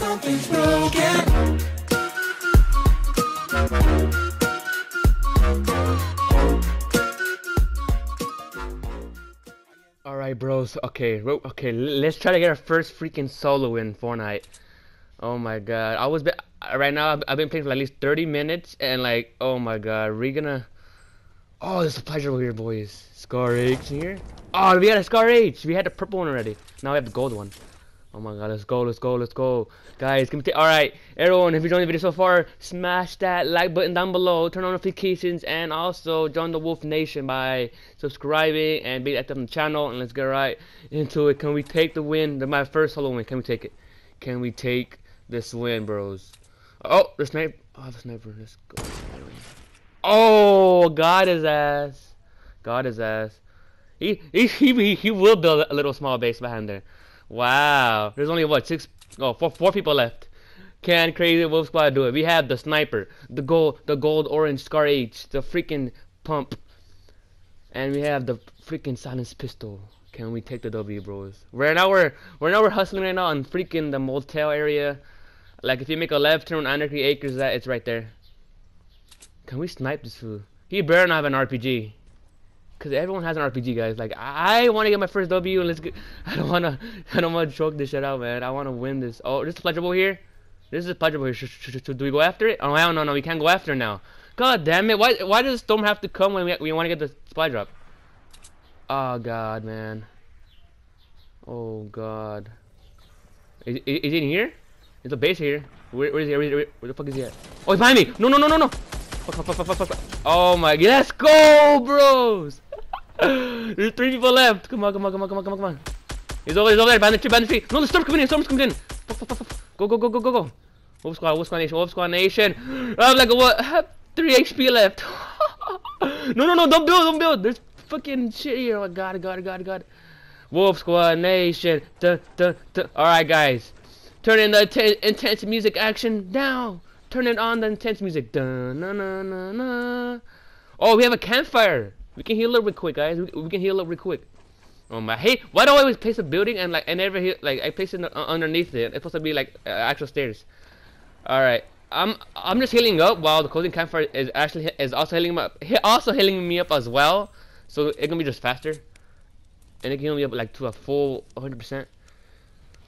something's broken. Alright, bros. Okay, okay. Let's try to get our first freaking solo in Fortnite. Oh my god. I was right now. I've, I've been playing for at least 30 minutes, and like, oh my god, we gonna. Oh, there's a pleasure over here, boys. Scar H here. Oh, we got a Scar H. We had the purple one already. Now we have the gold one. Oh my god, let's go, let's go, let's go. Guys, we take. Alright, everyone, if you enjoyed the video so far, smash that like button down below, turn on notifications, and also join the Wolf Nation by subscribing and being active on the channel. And let's get right into it. Can we take the win? My first solo win. Can we take it? Can we take this win, bros? Oh, the sniper. Oh, the sniper. Let's go. Oh, got his ass. Got his ass. He he he he will build a little small base behind there. Wow. There's only what six oh four four people left. Can Crazy Wolf Squad do it? We have the sniper, the gold the gold orange Scar H, the freaking pump, and we have the freaking silence pistol. Can we take the W, bros? Right now we're right now we're hustling right now on freaking the motel area. Like if you make a left turn on Anarchy Acres, that it's right there. Can we snipe this fool? He better not have an RPG. Cause everyone has an RPG, guys. Like I want to get my first W, and let's get. I don't wanna. I don't wanna choke this shit out, man. I want to win this. Oh, this is pleasurable here. This is pleasurable here. Sh sh sh do we go after it? Oh hell no, no, we can't go after it now. God damn it! Why why does Storm have to come when we we want to get the supply drop? Oh god, man. Oh god. Is, is, is he in here? There's a base here. Where, where is he? Where, where, where the fuck is he at? Oh, he's behind me! No, no, no, no, no! Fuck, fuck, fuck, fuck, fuck, fuck. Oh my, let's go, bros! There's three people left. Come on, come on, come on, come on, come on, come on. He's over, he's over there, behind the tree, behind the tree. No, the storm's coming in, storm's coming in. Go, go, go, go, go, go. Wolf Squad, Wolf Squad Nation, Wolf Squad Nation. I have like what? Have three HP left. no, no, no, don't build, don't build. There's fucking shit here. Oh, God, God, God, God. Wolf Squad Nation. Dun, dun, dun. All right, guys. Turn in the intense music action now. Turn it on the intense music. Dun, na, na, na, na. Oh, we have a campfire. We can heal up real quick, guys. We, we can heal up real quick. Oh my! Hey, why do I always place a building and like I never hit like I place it underneath it? It's supposed to be like uh, actual stairs. All right, I'm I'm just healing up while the cozy campfire is actually is also healing me up. He also healing me up as well, so it can be just faster, and it can heal me up like to a full 100%.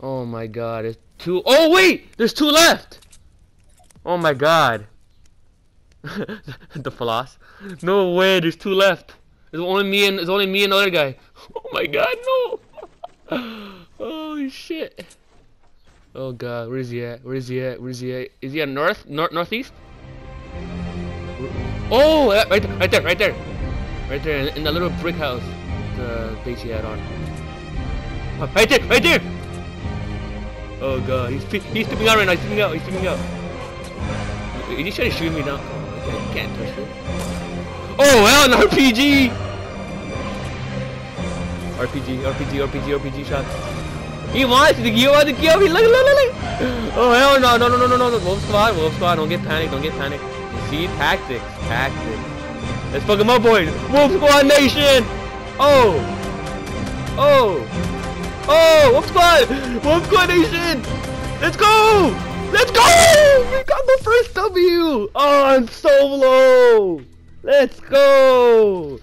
Oh my God! There's two. Oh wait, there's two left. Oh my God. the floss. No way, there's two left. There's only me and there's only me and the other guy. Oh my god, no! Oh shit! Oh god, where is he at? Where is he at? Where is he at? Is he at north? North northeast? Oh, right, there, right there, right there, right there, in, the little brick house. The base he had on. Oh, right there, right there! Oh god, he's he's stepping out right now. He's stepping out. He's stepping out. Is he trying to shoot me now? Okay, you can't touch this. Oh, hell, an RPG! RPG, RPG, RPG, RPG shot. He wants to he wants to kill me. Look, look, look, look. Oh hell no, no, no, no, no, no. Wolf squad, wolf squad. Don't get panicked. Don't get panicked. See tactics, tactics. Let's fuck him up, boys. Wolf squad nation. Oh, oh, oh. Wolf squad, wolf squad nation. Let's go. Let's go. We got the first W. Oh, I'm so low. Let's go.